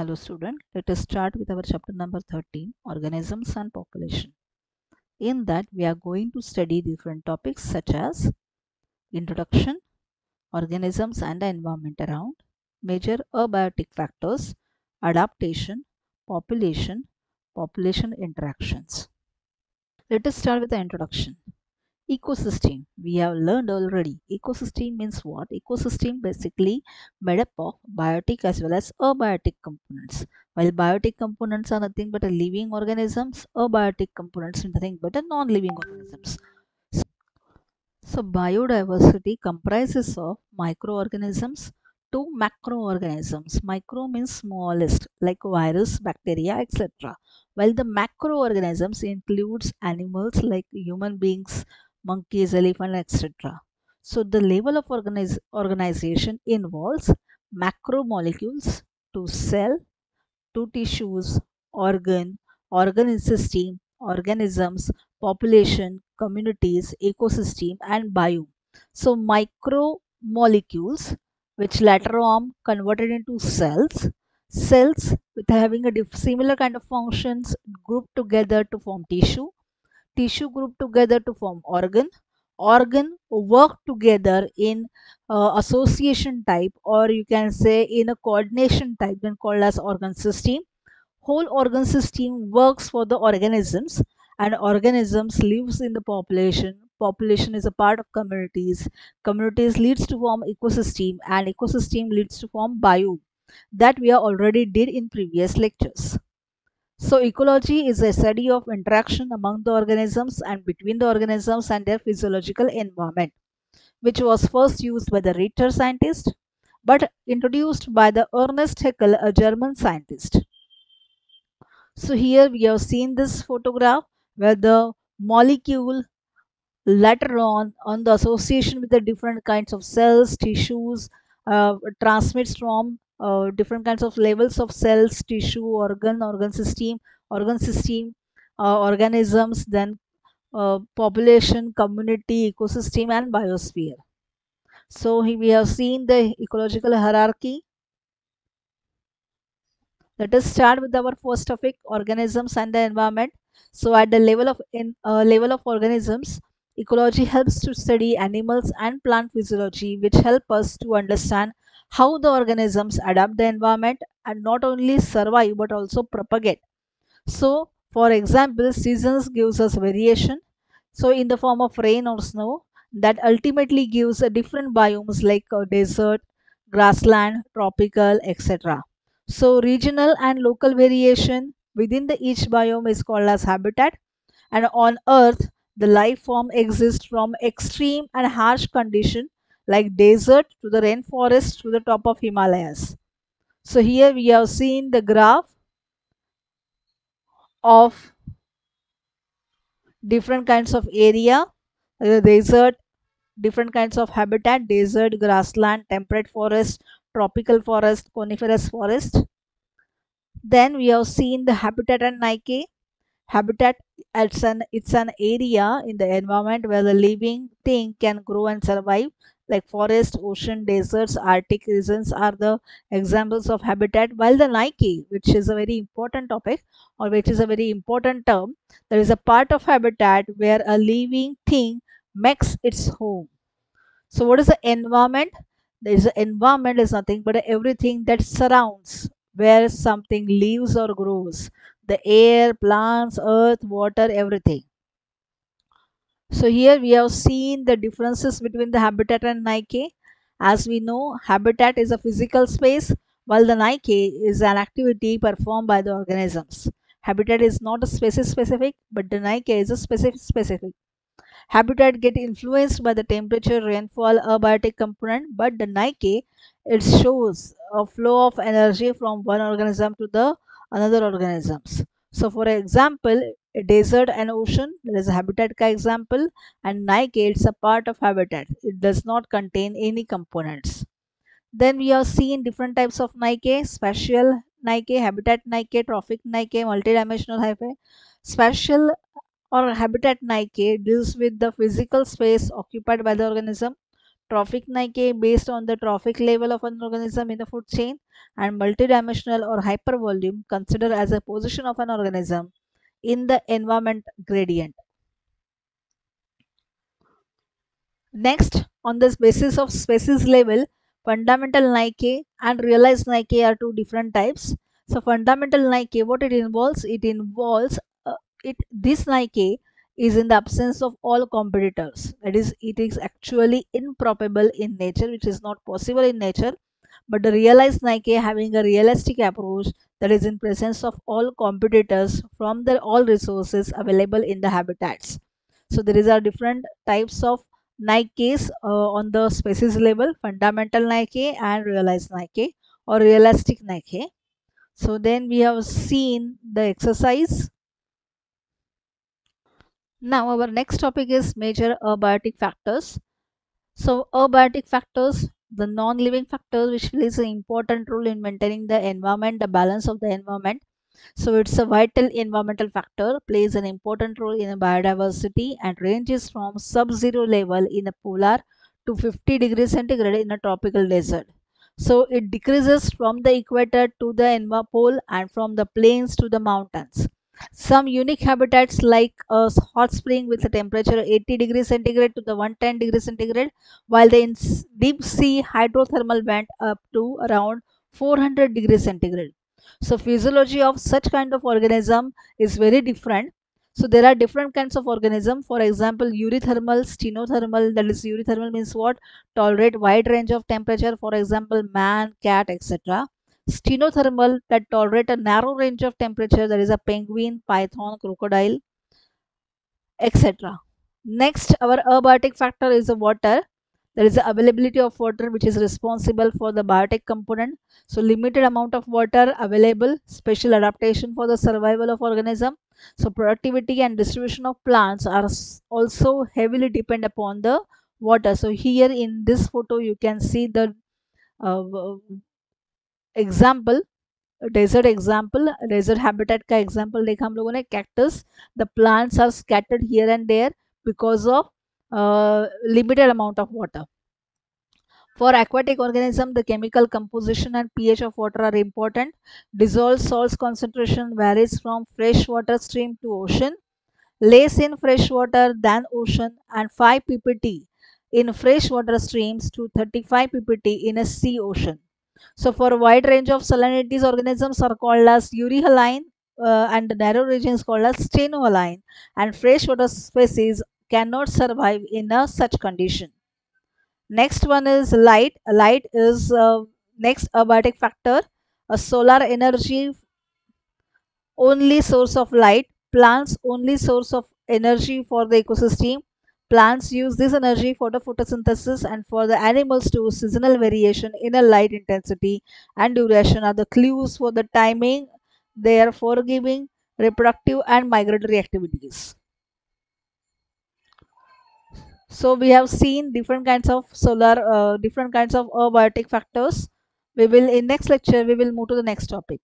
Hello student, let us start with our chapter number 13 organisms and population. In that we are going to study different topics such as introduction, organisms and the environment around, major abiotic factors, adaptation, population, population interactions. Let us start with the introduction. Ecosystem. We have learned already. Ecosystem means what? Ecosystem basically made up of biotic as well as abiotic components. While biotic components are nothing but a living organisms, abiotic components are nothing but a non-living organisms. So, so biodiversity comprises of microorganisms to macroorganisms. Micro means smallest like virus, bacteria, etc. While the macroorganisms includes animals like human beings, monkeys, elephant, etc. So the level of organize, organization involves macromolecules to cell, to tissues, organ, organ system, organisms, population, communities, ecosystem and biome. So micromolecules which later on converted into cells, cells with having a similar kind of functions grouped together to form tissue, tissue group together to form organ. Organ work together in uh, association type or you can say in a coordination type then called as organ system whole organ system works for the organisms and organisms lives in the population. Population is a part of communities. Communities leads to form ecosystem and ecosystem leads to form biome. That we have already did in previous lectures so ecology is a study of interaction among the organisms and between the organisms and their physiological environment, which was first used by the Reiter scientist but introduced by the Ernest Haeckel, a German scientist. So here we have seen this photograph where the molecule later on on the association with the different kinds of cells, tissues, uh, transmits from uh, different kinds of levels of cells, tissue, organ, organ system, organ system, uh, organisms, then uh, population, community, ecosystem and biosphere. So we have seen the ecological hierarchy. Let us start with our first topic, organisms and the environment. So at the level of in, uh, level of organisms, ecology helps to study animals and plant physiology, which help us to understand how the organisms adapt the environment and not only survive but also propagate. So, for example, seasons gives us variation. So, in the form of rain or snow, that ultimately gives a different biomes like uh, desert, grassland, tropical, etc. So, regional and local variation within the each biome is called as habitat. And on Earth, the life form exists from extreme and harsh condition like desert to the rainforest to the top of Himalayas. So here we have seen the graph of different kinds of area, the desert, different kinds of habitat, desert, grassland, temperate forest, tropical forest, coniferous forest. Then we have seen the habitat and Nike. Habitat it's an it's an area in the environment where the living thing can grow and survive like forest, ocean, deserts, arctic regions are the examples of habitat. While the Nike, which is a very important topic or which is a very important term, there is a part of habitat where a living thing makes its home. So what is the environment? There is the environment is nothing but everything that surrounds where something lives or grows. The air, plants, earth, water, everything. So here we have seen the differences between the habitat and Nike. As we know, habitat is a physical space while the Nike is an activity performed by the organisms. Habitat is not a species specific but the Nike is a specific specific. Habitat get influenced by the temperature, rainfall, abiotic component but the Nike it shows a flow of energy from one organism to the another organisms. So for example, a desert and ocean, there is a habitat ka example and Nike, it's a part of habitat. It does not contain any components. Then we have seen different types of Nike, spatial Nike, habitat Nike, trophic Nike, multidimensional Nike. Spatial or habitat Nike deals with the physical space occupied by the organism. trophic Nike based on the trophic level of an organism in the food chain and multidimensional or hypervolume considered as a position of an organism in the environment gradient. Next, on the basis of species level, fundamental Nike and realized Nike are two different types. So fundamental Nike, what it involves? It involves uh, it this Nike is in the absence of all competitors. That is, it is actually improbable in nature, which is not possible in nature. But the realized Nike having a realistic approach that is in presence of all competitors from the all resources available in the habitats. So there is a different types of Nikes uh, on the species level, fundamental Nike and realized Nike or realistic Nike. So then we have seen the exercise. Now our next topic is major abiotic factors. So abiotic factors, the non-living factors which plays an important role in maintaining the environment, the balance of the environment so it's a vital environmental factor, plays an important role in biodiversity and ranges from sub-zero level in a polar to 50 degrees centigrade in a tropical desert. So it decreases from the equator to the pole and from the plains to the mountains. Some unique habitats like a hot spring with a temperature 80 degrees centigrade to the 110 degrees centigrade, while the deep sea hydrothermal vent up to around 400 degrees centigrade. So physiology of such kind of organism is very different. So there are different kinds of organism. For example, eurythermal, stenothermal. That is eurythermal means what? Tolerate wide range of temperature. For example, man, cat, etc. Stenothermal that tolerate a narrow range of temperature. That is a penguin, python, crocodile, etc. Next, our abiotic factor is the water. There is the availability of water which is responsible for the biotic component. So limited amount of water available, special adaptation for the survival of organism. So productivity and distribution of plants are also heavily depend upon the water. So here in this photo you can see the uh, example desert example desert habitat का example देखा हम लोगों ने cactus the plants are scattered here and there because of uh, limited amount of water. For aquatic organism, the chemical composition and pH of water are important. Dissolved salts concentration varies from freshwater stream to ocean, less in freshwater than ocean and 5 ppt in freshwater streams to 35 ppt in a sea ocean. So for a wide range of salinities, organisms are called as euryhaline uh, and the narrow region is called as stenohaline and freshwater species cannot survive in a such condition. Next one is light. Light is uh, next abiotic factor. A solar energy only source of light. Plants only source of energy for the ecosystem. Plants use this energy for the photosynthesis and for the animals to seasonal variation in a light intensity and duration are the clues for the timing, their foraging, reproductive and migratory activities. So we have seen different kinds of solar, uh, different kinds of abiotic factors. We will in next lecture, we will move to the next topic.